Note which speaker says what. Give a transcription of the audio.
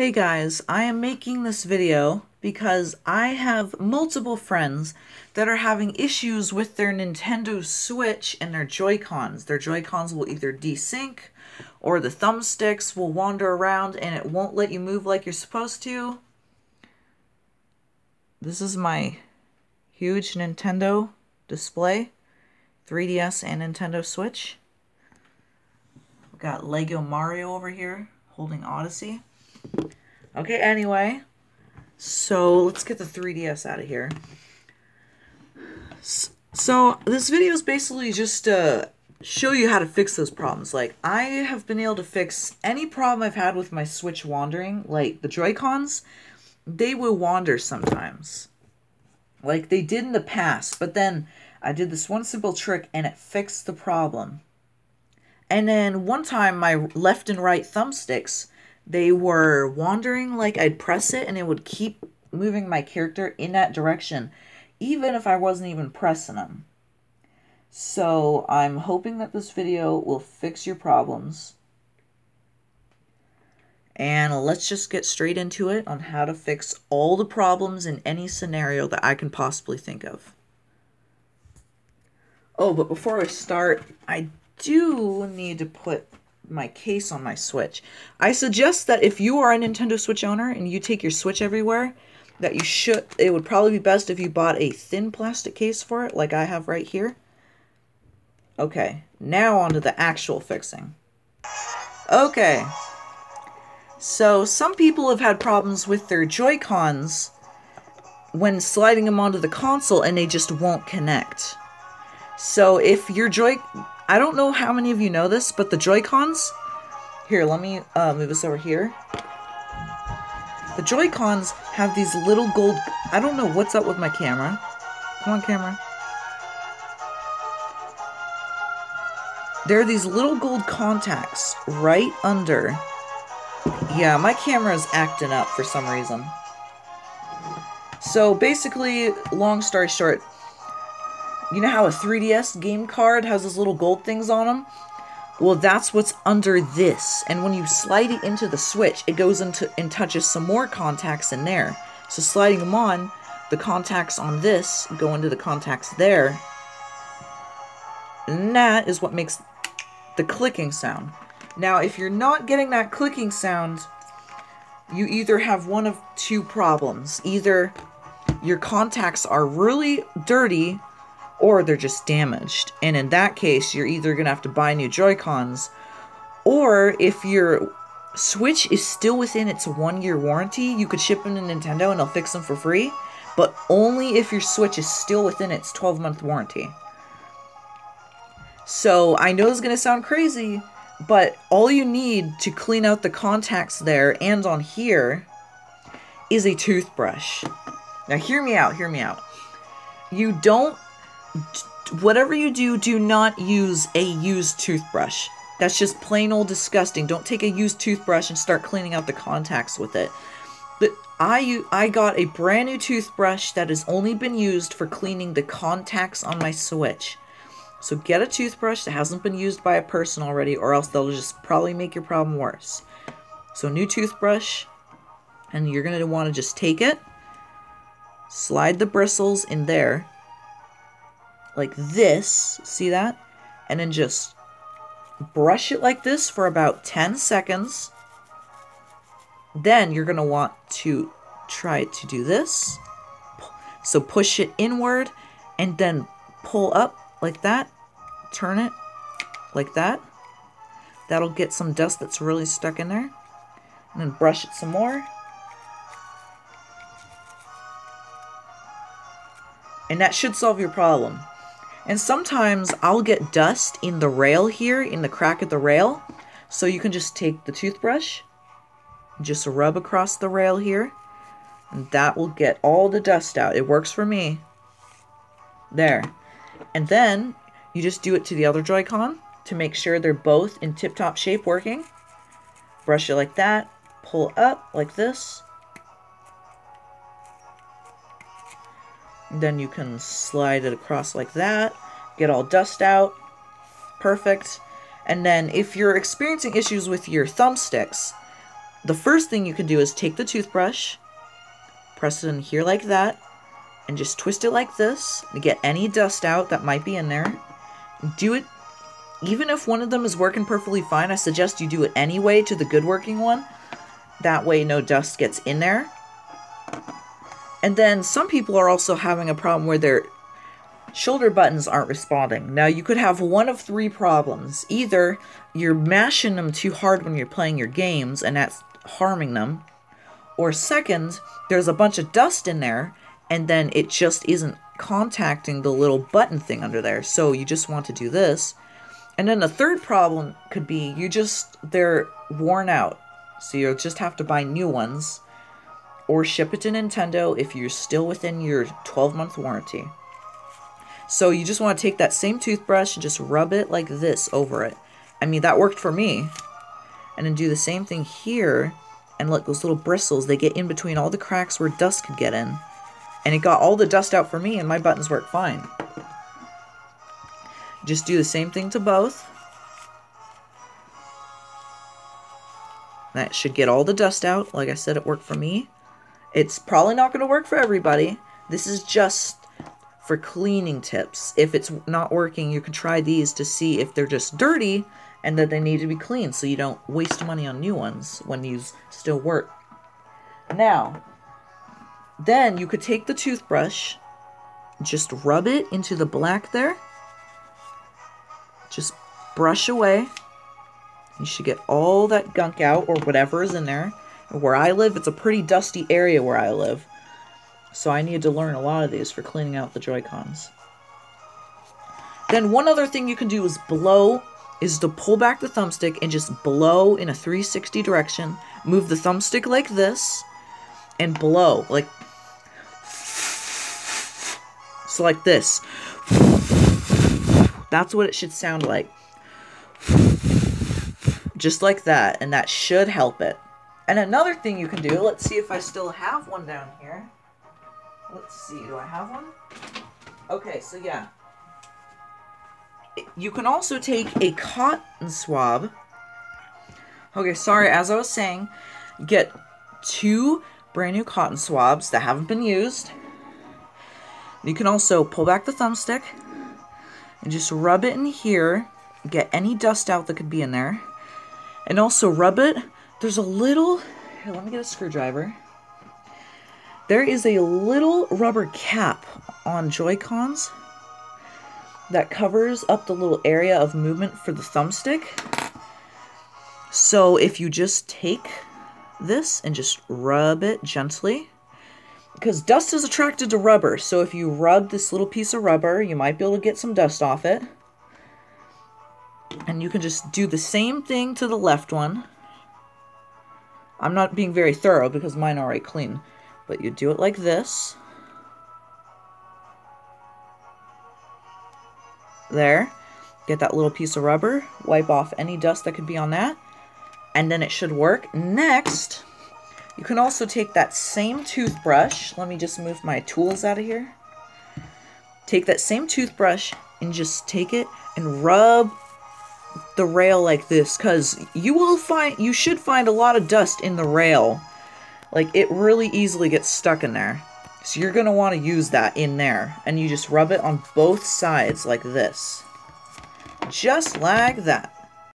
Speaker 1: Hey guys, I am making this video because I have multiple friends that are having issues with their Nintendo Switch and their Joy-Cons. Their Joy-Cons will either desync or the thumbsticks will wander around and it won't let you move like you're supposed to. This is my huge Nintendo display, 3DS and Nintendo Switch. We've got Lego Mario over here holding Odyssey. Okay, anyway. So, let's get the 3DS out of here. So, this video is basically just to show you how to fix those problems. Like, I have been able to fix any problem I've had with my Switch wandering. Like, the Joy-Cons, they will wander sometimes. Like they did in the past. But then I did this one simple trick and it fixed the problem. And then one time my left and right thumbsticks they were wandering like I'd press it and it would keep moving my character in that direction, even if I wasn't even pressing them. So I'm hoping that this video will fix your problems. And let's just get straight into it on how to fix all the problems in any scenario that I can possibly think of. Oh, but before I start, I do need to put my case on my Switch. I suggest that if you are a Nintendo Switch owner and you take your Switch everywhere, that you should, it would probably be best if you bought a thin plastic case for it, like I have right here. Okay, now on to the actual fixing. Okay, so some people have had problems with their Joy-Cons when sliding them onto the console and they just won't connect. So if your Joy I don't know how many of you know this, but the Joy-Cons... Here, let me uh, move this over here. The Joy-Cons have these little gold... I don't know what's up with my camera. Come on, camera. There are these little gold contacts right under... Yeah, my camera is acting up for some reason. So basically, long story short, you know how a 3DS game card has those little gold things on them? Well, that's what's under this. And when you slide it into the Switch, it goes into and touches some more contacts in there. So sliding them on, the contacts on this go into the contacts there. And that is what makes the clicking sound. Now, if you're not getting that clicking sound, you either have one of two problems. Either your contacts are really dirty or they're just damaged. And in that case, you're either going to have to buy new Joy-Cons, or if your Switch is still within its one-year warranty, you could ship them to Nintendo and they'll fix them for free, but only if your Switch is still within its 12-month warranty. So, I know is going to sound crazy, but all you need to clean out the contacts there and on here is a toothbrush. Now, hear me out, hear me out. You don't whatever you do, do not use a used toothbrush. That's just plain old disgusting. Don't take a used toothbrush and start cleaning out the contacts with it. But I I got a brand new toothbrush that has only been used for cleaning the contacts on my Switch. So get a toothbrush that hasn't been used by a person already or else they'll just probably make your problem worse. So new toothbrush and you're going to want to just take it, slide the bristles in there, like this, see that? And then just brush it like this for about 10 seconds. Then you're going to want to try to do this. So push it inward and then pull up like that. Turn it like that. That'll get some dust that's really stuck in there. And then brush it some more. And that should solve your problem. And sometimes I'll get dust in the rail here, in the crack of the rail. So you can just take the toothbrush, just rub across the rail here, and that will get all the dust out. It works for me. There. And then you just do it to the other Joy-Con to make sure they're both in tip-top shape working. Brush it like that, pull up like this. Then you can slide it across like that, get all dust out. Perfect. And then if you're experiencing issues with your thumbsticks, the first thing you can do is take the toothbrush, press it in here like that, and just twist it like this to get any dust out that might be in there. Do it, even if one of them is working perfectly fine, I suggest you do it anyway to the good working one. That way no dust gets in there. And then some people are also having a problem where their shoulder buttons aren't responding. Now you could have one of three problems. Either you're mashing them too hard when you're playing your games and that's harming them. Or second, there's a bunch of dust in there and then it just isn't contacting the little button thing under there. So you just want to do this. And then the third problem could be you just, they're worn out. So you'll just have to buy new ones or ship it to Nintendo if you're still within your 12 month warranty. So you just want to take that same toothbrush and just rub it like this over it. I mean, that worked for me. And then do the same thing here and let those little bristles, they get in between all the cracks where dust could get in. And it got all the dust out for me and my buttons work fine. Just do the same thing to both. That should get all the dust out. Like I said, it worked for me. It's probably not going to work for everybody. This is just for cleaning tips. If it's not working, you can try these to see if they're just dirty and that they need to be cleaned so you don't waste money on new ones when these still work. Now, then you could take the toothbrush, just rub it into the black there. Just brush away. You should get all that gunk out or whatever is in there. Where I live, it's a pretty dusty area where I live. So I needed to learn a lot of these for cleaning out the Joy-Cons. Then one other thing you can do is blow, is to pull back the thumbstick and just blow in a 360 direction. Move the thumbstick like this and blow. Like, so like this. That's what it should sound like. Just like that, and that should help it. And another thing you can do, let's see if I still have one down here. Let's see, do I have one? Okay, so yeah. You can also take a cotton swab. Okay, sorry, as I was saying, get two brand new cotton swabs that haven't been used. You can also pull back the thumbstick and just rub it in here, get any dust out that could be in there. And also rub it, there's a little, here, let me get a screwdriver. There is a little rubber cap on Joy-Cons that covers up the little area of movement for the thumbstick. So if you just take this and just rub it gently, because dust is attracted to rubber, so if you rub this little piece of rubber, you might be able to get some dust off it. And you can just do the same thing to the left one. I'm not being very thorough because mine are already clean. But you do it like this. There. Get that little piece of rubber. Wipe off any dust that could be on that. And then it should work. Next, you can also take that same toothbrush. Let me just move my tools out of here. Take that same toothbrush and just take it and rub the rail like this because you will find you should find a lot of dust in the rail. Like it really easily gets stuck in there. So you're gonna want to use that in there and you just rub it on both sides like this. Just like that